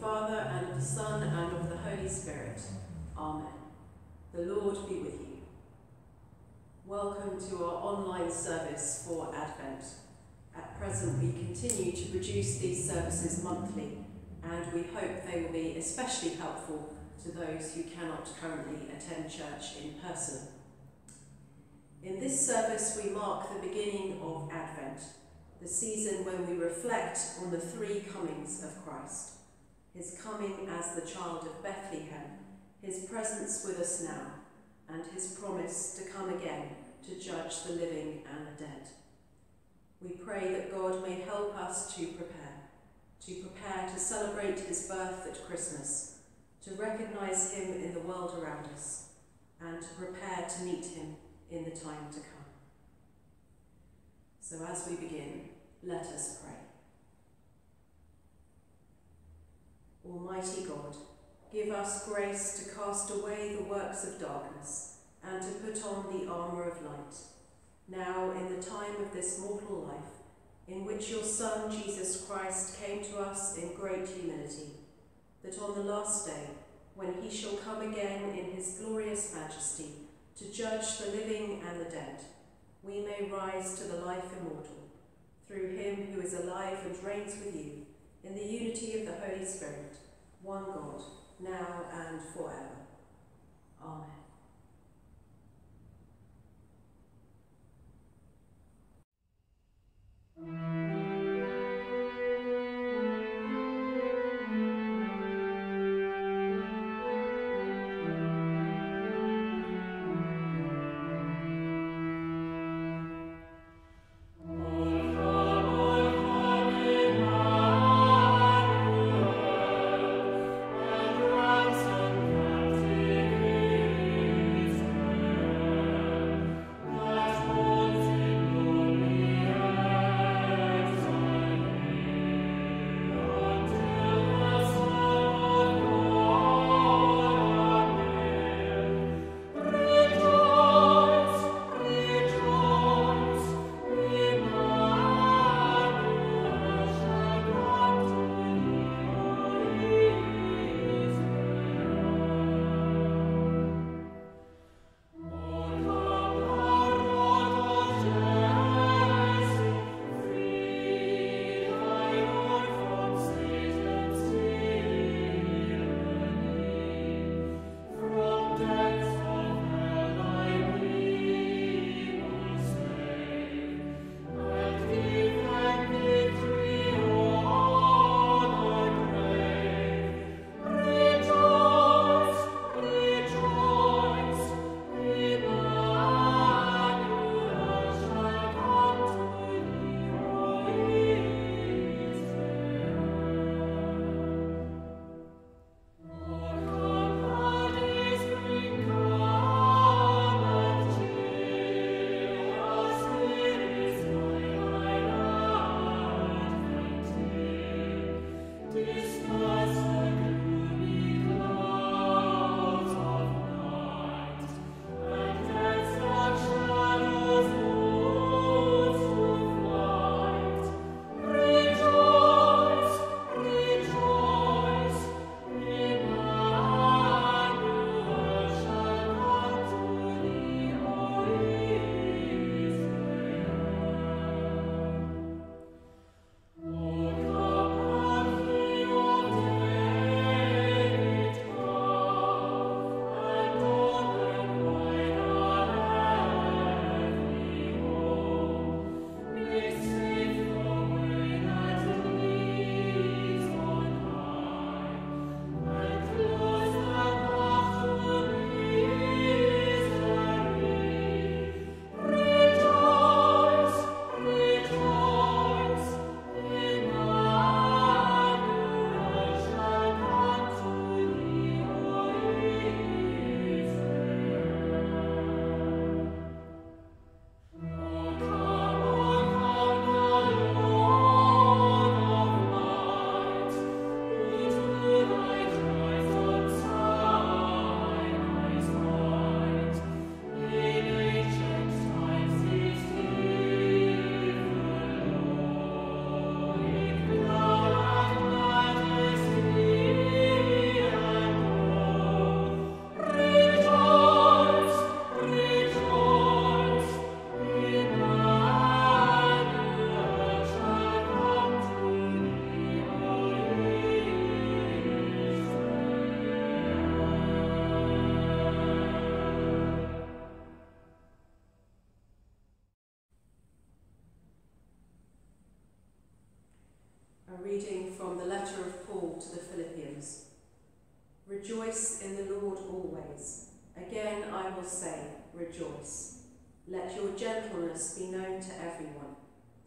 Father, and of the Son, and of the Holy Spirit. Amen. The Lord be with you. Welcome to our online service for Advent. At present, we continue to produce these services monthly, and we hope they will be especially helpful to those who cannot currently attend church in person. In this service, we mark the beginning of Advent, the season when we reflect on the three comings of Christ his coming as the child of Bethlehem, his presence with us now, and his promise to come again to judge the living and the dead. We pray that God may help us to prepare, to prepare to celebrate his birth at Christmas, to recognise him in the world around us, and to prepare to meet him in the time to come. So as we begin, let us pray. Almighty God, give us grace to cast away the works of darkness and to put on the armour of light, now in the time of this mortal life, in which your Son, Jesus Christ, came to us in great humility, that on the last day, when he shall come again in his glorious majesty to judge the living and the dead, we may rise to the life immortal, through him who is alive and reigns with you, in the unity of the Holy Spirit, one God, now and forever. Amen.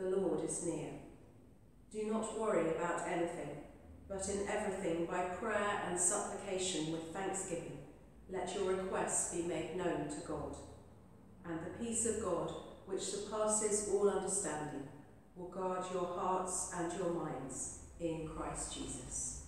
The Lord is near. Do not worry about anything, but in everything, by prayer and supplication with thanksgiving, let your requests be made known to God. And the peace of God, which surpasses all understanding, will guard your hearts and your minds in Christ Jesus.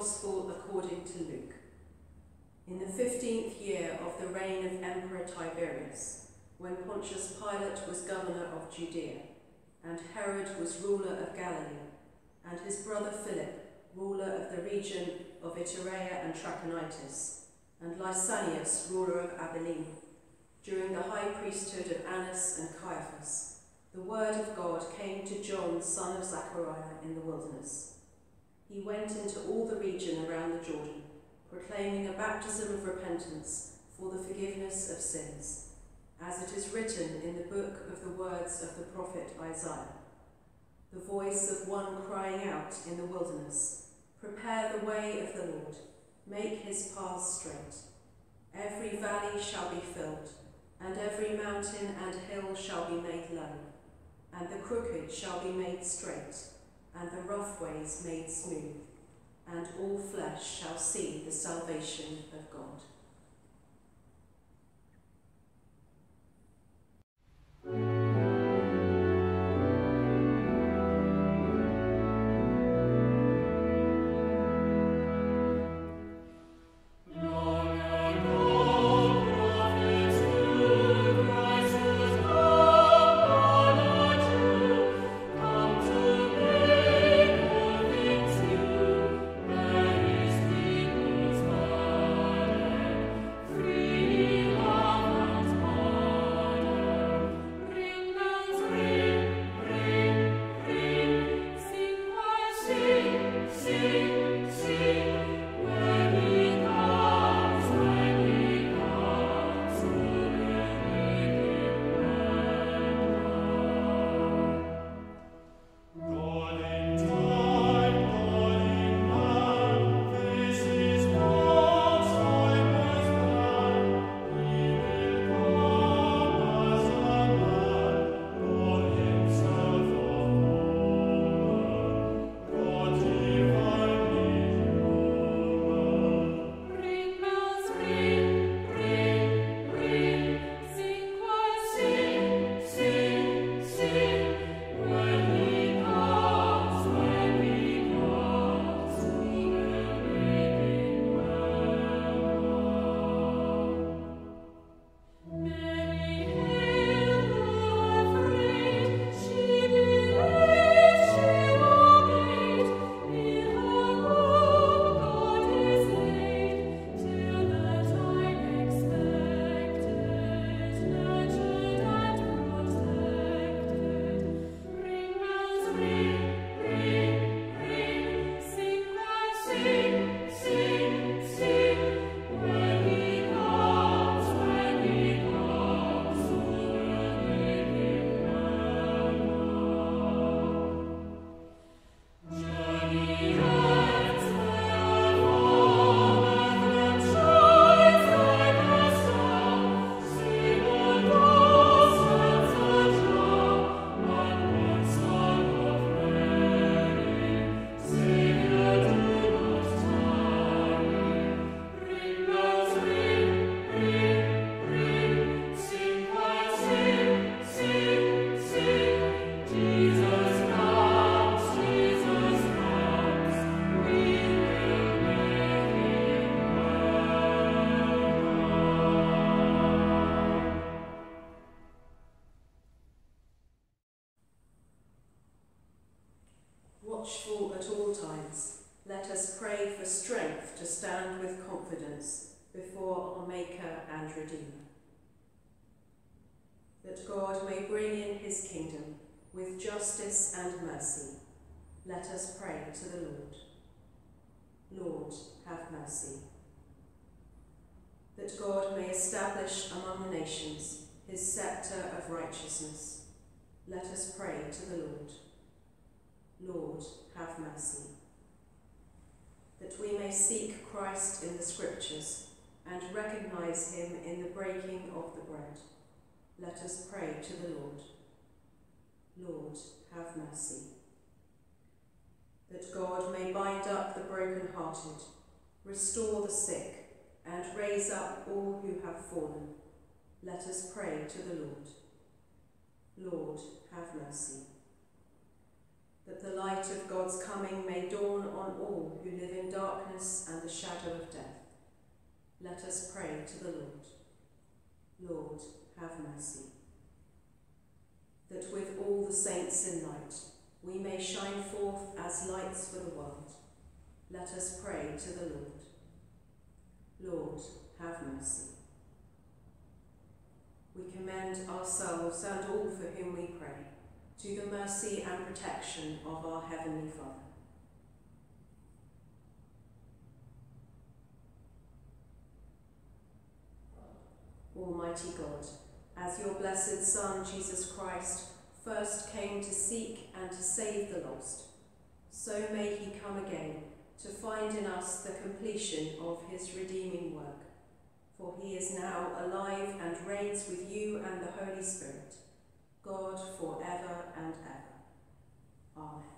Gospel according to Luke. In the fifteenth year of the reign of Emperor Tiberius, when Pontius Pilate was governor of Judea, and Herod was ruler of Galilee, and his brother Philip, ruler of the region of Iturea and Trachonitis, and Lysanias, ruler of Abilene, during the high priesthood of Annas and Caiaphas, the word of God came to John, son of Zechariah, in the wilderness he went into all the region around the Jordan, proclaiming a baptism of repentance for the forgiveness of sins, as it is written in the book of the words of the prophet Isaiah. The voice of one crying out in the wilderness, Prepare the way of the Lord, make his paths straight. Every valley shall be filled, and every mountain and hill shall be made low, and the crooked shall be made straight and the rough ways made smooth, and all flesh shall see the salvation of God. Pray for strength to stand with confidence before our Maker and Redeemer. That God may bring in his kingdom with justice and mercy, let us pray to the Lord. Lord, have mercy. That God may establish among the nations his sceptre of righteousness, let us pray to the Lord. Lord, have mercy. That we may seek Christ in the Scriptures and recognise him in the breaking of the bread, let us pray to the Lord. Lord, have mercy. That God may bind up the broken-hearted, restore the sick, and raise up all who have fallen, let us pray to the Lord. Lord, have mercy. That the light of God's coming may dawn on all who live in darkness and the shadow of death, let us pray to the Lord. Lord, have mercy. That with all the saints in light, we may shine forth as lights for the world, let us pray to the Lord. Lord, have mercy. We commend ourselves and all for whom we pray to the mercy and protection of our Heavenly Father. Almighty God, as your blessed Son, Jesus Christ, first came to seek and to save the lost, so may he come again to find in us the completion of his redeeming work. For he is now alive and reigns with you and the Holy Spirit, God for ever and ever. Amen.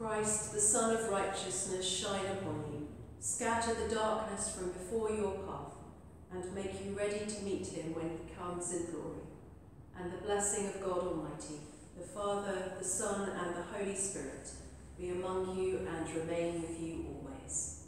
Christ, the Sun of righteousness, shine upon you, scatter the darkness from before your path, and make you ready to meet him when he comes in glory. And the blessing of God Almighty, the Father, the Son, and the Holy Spirit be among you and remain with you always.